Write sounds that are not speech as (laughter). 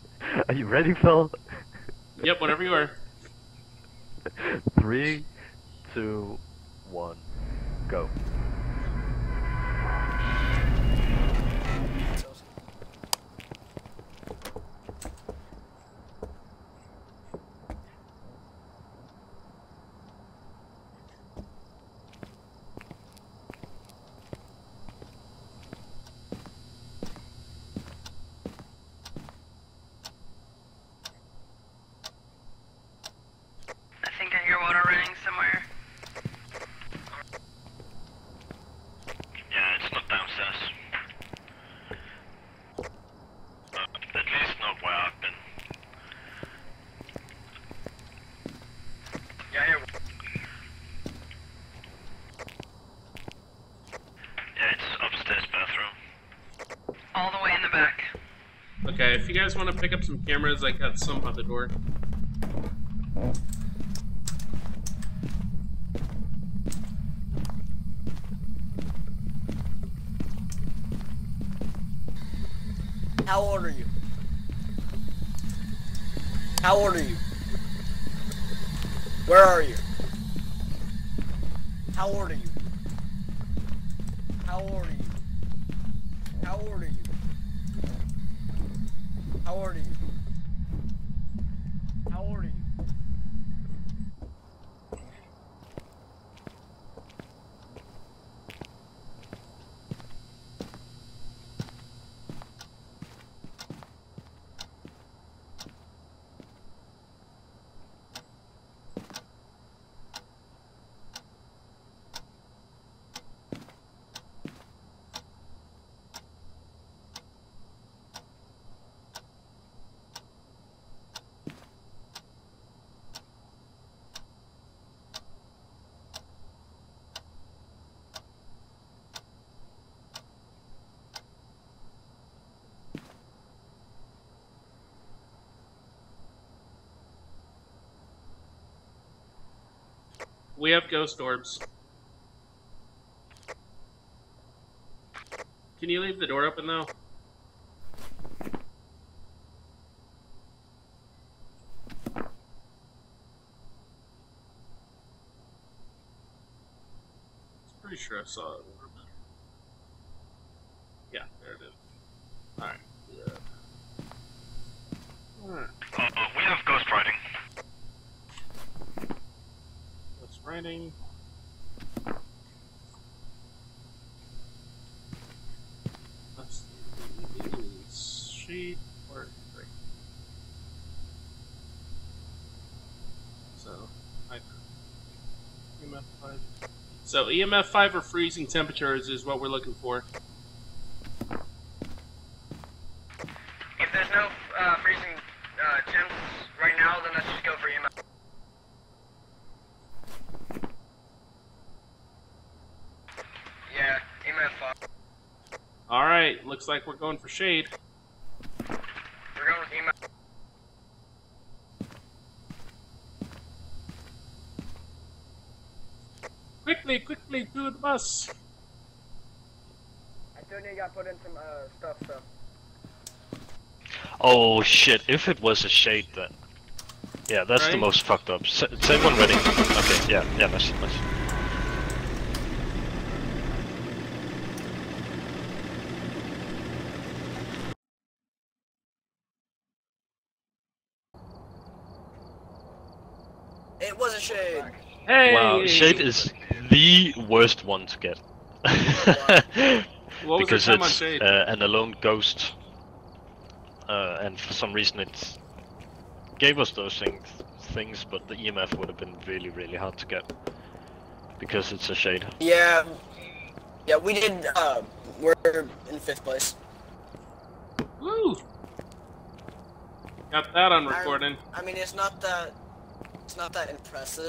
(laughs) Are you ready, Phil? Yep, whenever you are. Three, two, one, go. I think I hear water running somewhere. Yeah, it's not downstairs. Uh, at least not where I've been. Yeah, I hear. Yeah, it's upstairs bathroom. All the way in the back. Okay, if you guys want to pick up some cameras, I got some by the door. How old are you? How old are you? Where are you? How old are you? How old are you? How old are you? How old are you? How old are you? We have ghost orbs. Can you leave the door open though? Pretty sure I saw an orb. Yeah, there it is. Alright. Yeah. Alright. Uh, we have ghost writing. The sheet or. So, I EMF five. So EMF five or freezing temperatures is what we're looking for. If there's no uh, freezing uh, temps right now, then let's just go for EMF. Yeah, EMF 5. All right, looks like we're going for shade. We're going with EMF. Quickly, quickly, to the bus. I told you you got put in some uh, stuff, so. Oh shit, if it was a shade then. Yeah, that's the most fucked up. Same one ready. Okay, yeah, yeah, nice, nice. It was a shade. Hey. Wow, shade is the worst one to get. What because the it's uh, an alone ghost, uh, and for some reason it gave us those things, things, but the EMF would have been really, really hard to get because it's a shade. Yeah. Yeah, we did, uh, we're in fifth place. Woo! Got that on recording. I mean, it's not that, it's not that impressive.